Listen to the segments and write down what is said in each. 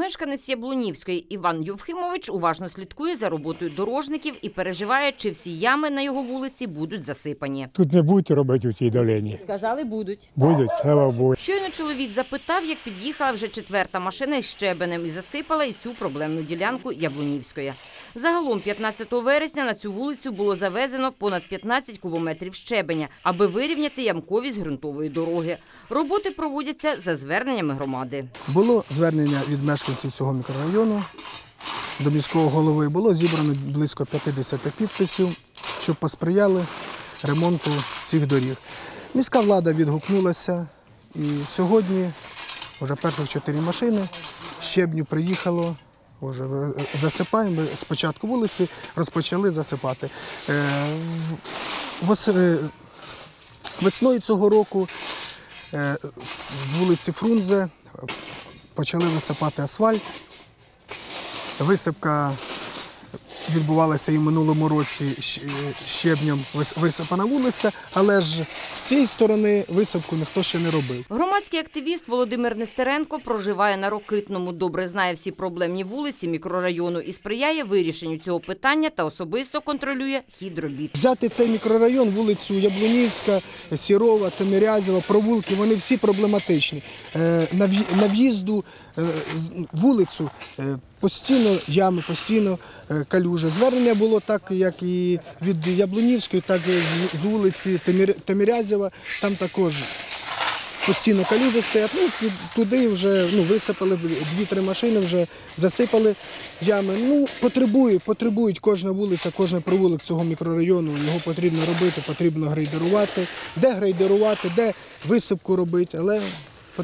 Мешканець Яблунівської Іван Ювхимович уважно слідкує за роботою дорожників і переживає, чи всі ями на його вулиці будуть засипані. Тут не будуть робити у цій долині. Сказали, будуть. Будуть, слава Богу. Щойно чоловік запитав, як під'їхала вже четверта машина із щебенем і засипала і цю проблемну ділянку Яблунівської. Загалом 15 вересня на цю вулицю було завезено понад 15 кубометрів щебеня, аби вирівняти ямковість ґрунтової дороги. Роботи проводяться за зверненнями громади. Було звернення від мешканців цього мікрорайону до міського голови. Було зібрано близько 50 підписів, щоб посприяли ремонту цих доріг. Міська влада відгукнулася і сьогодні вже перших чотири машини щебню приїхало. Вже засипаємо. Спочатку вулиці розпочали засипати. Е, е, Весною цього року е, з вулиці Фрунзе почали висипати асфальт. Висипка відбувалася і в минулому році щ- щебнем висипана вулиця, але ж з цієї сторони висипку ніхто ще не робив. Громадський активіст Володимир Нестеренко проживає на Рокитному, добре знає всі проблемні вулиці мікрорайону і сприяє вирішенню цього питання та особисто контролює хід робіт. Взяти цей мікрорайон, вулицю Яблунівська, Сірова, Тимирязєва, провулки, вони всі проблематичні. Е, На в'їзду е, вулицю е, постійно ями, постійно е, калюжа. Звернення було так, як і від Яблунівської, так і з- вулиці Тимирязєва. Там також постійно калюжі стоять. Ну, туди вже ну, висипали дві-три машини, вже засипали ями. Ну, потребує, потребують кожна вулиця, кожен провулок цього мікрорайону. Його потрібно робити, потрібно грейдерувати. Де грейдерувати, де висипку робити, але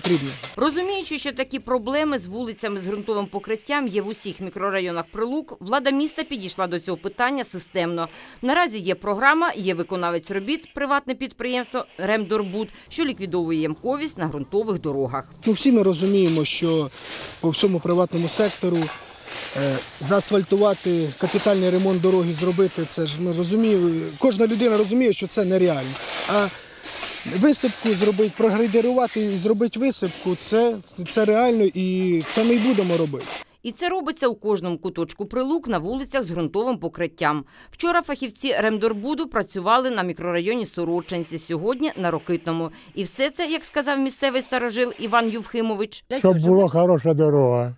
потрібно. Розуміючи, що такі проблеми з вулицями з ґрунтовим покриттям є в усіх мікрорайонах Прилук, влада міста підійшла до цього питання системно. Наразі є програма, є виконавець робіт, приватне підприємство Ремдорбуд, що ліквідовує ямковість на ґрунтових дорогах. Ну, всі ми розуміємо, що по всьому приватному сектору е, заасфальтувати капітальний ремонт дороги зробити, це ж ми розуміємо. Кожна людина розуміє, що це нереально. А висипку зробити, прогрейдерувати і зробити висипку, це, це реально і це ми й будемо робити. І це робиться у кожному куточку прилук на вулицях з ґрунтовим покриттям. Вчора фахівці Ремдорбуду працювали на мікрорайоні Сорочинці, сьогодні на Рокитному. І все це, як сказав місцевий старожил Іван Ювхимович, Щоб була хороша дорога.